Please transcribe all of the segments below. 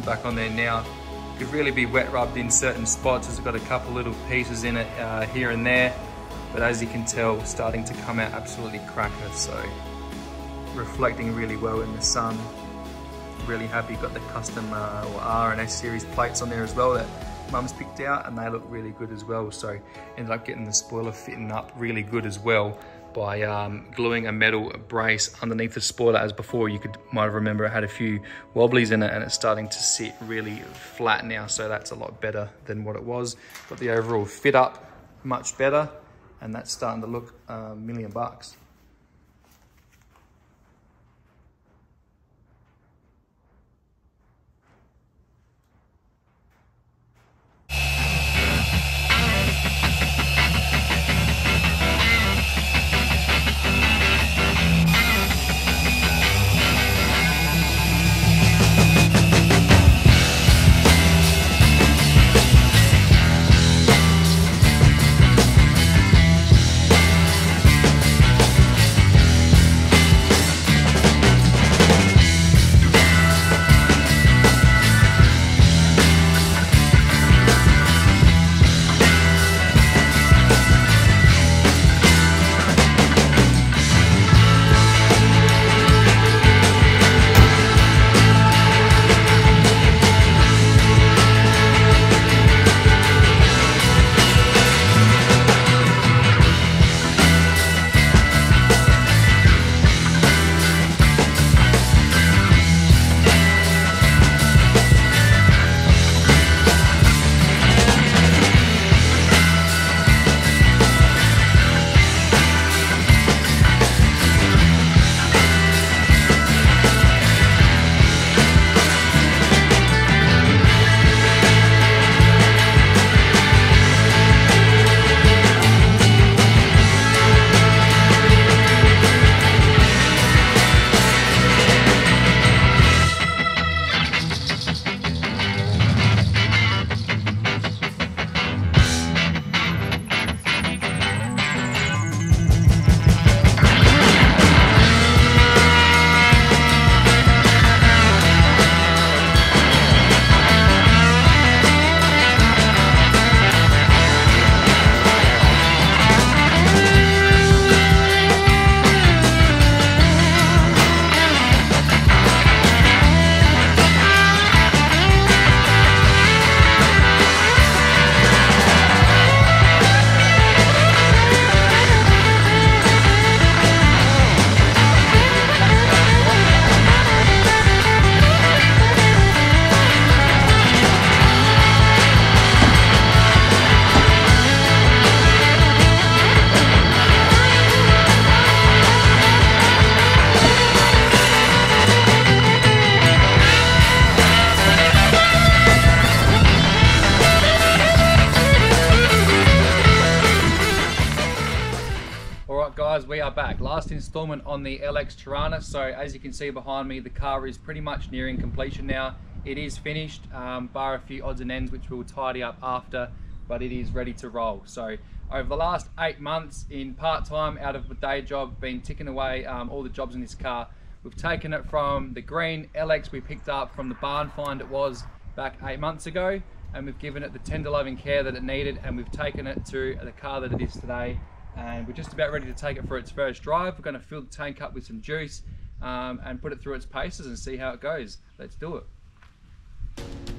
back on there now. Could really be wet rubbed in certain spots. It's got a couple little pieces in it uh, here and there. But as you can tell, starting to come out absolutely cracker. So reflecting really well in the sun. Really happy, got the custom uh, or R and S series plates on there as well that mum's picked out and they look really good as well. So ended up getting the spoiler fitting up really good as well by um, gluing a metal brace underneath the spoiler as before. You could might remember it had a few wobblies in it and it's starting to sit really flat now so that's a lot better than what it was. But the overall fit up much better and that's starting to look a million bucks Last installment on the LX Torana. So as you can see behind me, the car is pretty much nearing completion now. It is finished, um, bar a few odds and ends, which we'll tidy up after, but it is ready to roll. So over the last eight months in part-time out of the day job, been ticking away um, all the jobs in this car. We've taken it from the green LX we picked up from the barn find it was back eight months ago and we've given it the tender loving care that it needed and we've taken it to the car that it is today and we're just about ready to take it for its first drive. We're going to fill the tank up with some juice um, and put it through its paces and see how it goes. Let's do it.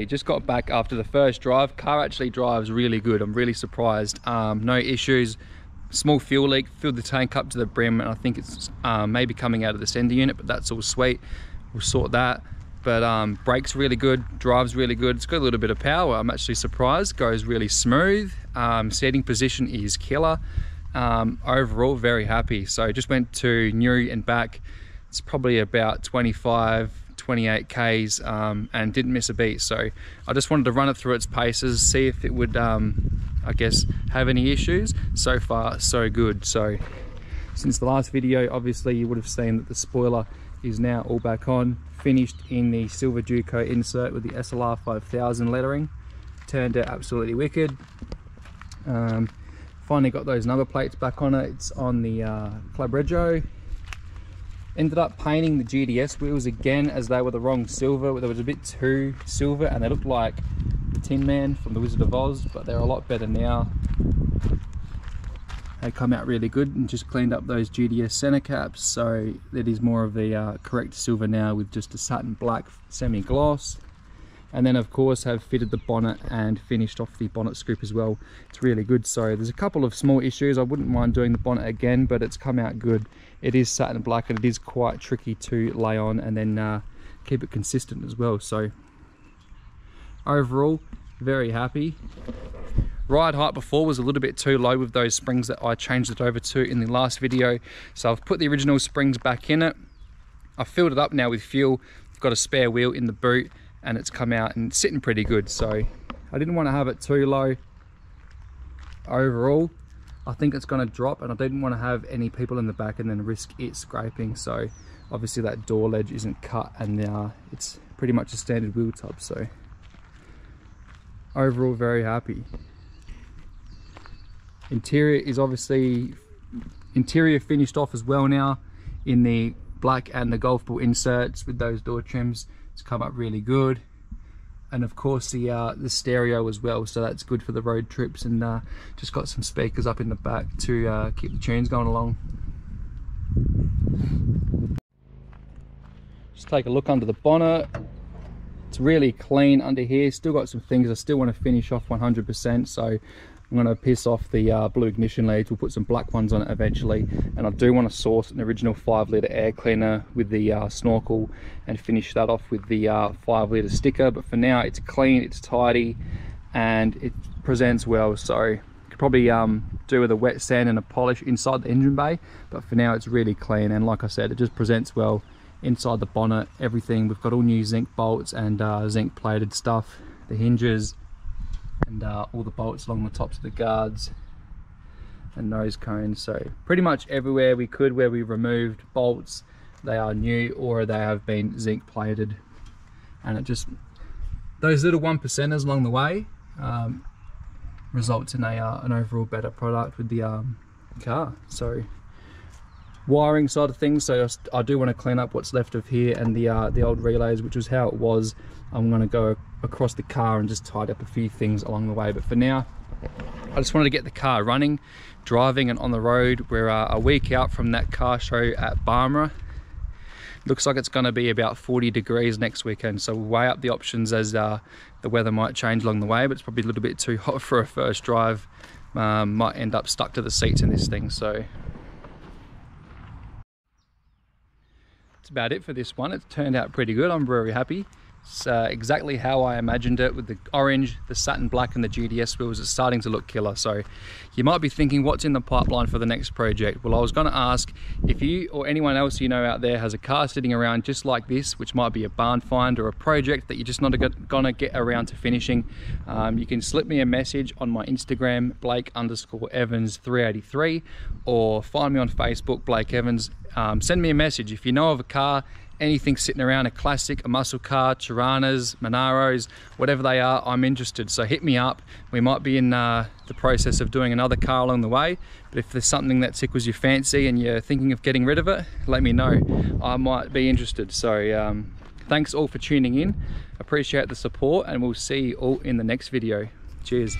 Just got back after the first drive. Car actually drives really good. I'm really surprised. Um, no issues. Small fuel leak, filled the tank up to the brim, and I think it's um, maybe coming out of the sender unit, but that's all sweet. We'll sort that. But um, brakes really good, drives really good. It's got a little bit of power. I'm actually surprised. Goes really smooth. Um, seating position is killer. Um, overall, very happy. So just went to New and back. It's probably about 25 28 Ks um, and didn't miss a beat. So I just wanted to run it through its paces, see if it would, um, I guess, have any issues. So far, so good. So since the last video, obviously you would have seen that the spoiler is now all back on, finished in the silver Duco insert with the SLR 5000 lettering. Turned out absolutely wicked. Um, finally got those number plates back on it. It's on the uh, Club Rego Ended up painting the GTS wheels again as they were the wrong silver. They was a bit too silver and they looked like the Tin Man from the Wizard of Oz, but they're a lot better now. They come out really good and just cleaned up those GTS center caps. So it is more of the uh, correct silver now with just a satin black semi-gloss and then of course have fitted the bonnet and finished off the bonnet scoop as well it's really good so there's a couple of small issues i wouldn't mind doing the bonnet again but it's come out good it is satin black and it is quite tricky to lay on and then uh, keep it consistent as well. So overall very happy. Ride height before was a little bit too low with those springs that I changed it over to in the last video. So I've put the original springs back in it. I've filled it up now with fuel. I've got a spare wheel in the boot and it's come out and sitting pretty good. So I didn't want to have it too low. Overall I think it's going to drop and I didn't want to have any people in the back and then risk it scraping. So obviously that door ledge isn't cut and now it's pretty much a standard wheel top. So overall very happy. Interior is obviously interior finished off as well now in the black and the golf ball inserts with those door trims. It's come up really good and of course the uh, the stereo as well so that's good for the road trips and uh, just got some speakers up in the back to uh, keep the tunes going along. Just take a look under the bonnet. It's really clean under here. Still got some things I still want to finish off 100% so I'm going to piss off the uh, blue ignition leads. We'll put some black ones on it eventually. And I do want to source an original 5 litre air cleaner with the uh, snorkel and finish that off with the uh, 5 litre sticker. But for now, it's clean, it's tidy, and it presents well. So could probably um, do with a wet sand and a polish inside the engine bay. But for now, it's really clean. And like I said, it just presents well inside the bonnet, everything. We've got all new zinc bolts and uh, zinc plated stuff. The hinges, and uh, all the bolts along the tops of the guards and nose cones. So pretty much everywhere we could where we removed bolts they are new or they have been zinc plated. And it just those little one percenters along the way um, results in a uh, an overall better product with the um, car. So wiring side of things so I do want to clean up what's left of here and the uh, the old relays which was how it was I'm to go across the car and just tidy up a few things along the way but for now I just wanted to get the car running driving and on the road we're uh, a week out from that car show at Barmera looks like it's going to be about 40 degrees next weekend so we'll weigh up the options as uh, the weather might change along the way but it's probably a little bit too hot for a first drive um, might end up stuck to the seats in this thing so that's about it for this one. It's turned out pretty good. I'm very happy. It's uh, exactly how I imagined it with the orange, the satin black and the GTS wheels. It's starting to look killer. So you might be thinking what's in the pipeline for the next project? Well, I was going to ask if you or anyone else you know out there has a car sitting around just like this, which might be a barn find or a project that you're just not going to get around to finishing. Um, you can slip me a message on my Instagram, Blake underscore Evans 383 or find me on Facebook, Blake Evans. Um, send me a message if you know of a car anything sitting around, a classic, a muscle car, Toranas, Monaros, whatever they are, I'm interested. So hit me up. We might be in uh, the process of doing another car along the way, but if there's something that tickles your fancy and you're thinking of getting rid of it, let me know. I might be interested. So um, thanks all for tuning in. Appreciate the support and we'll see you all in the next video. Cheers.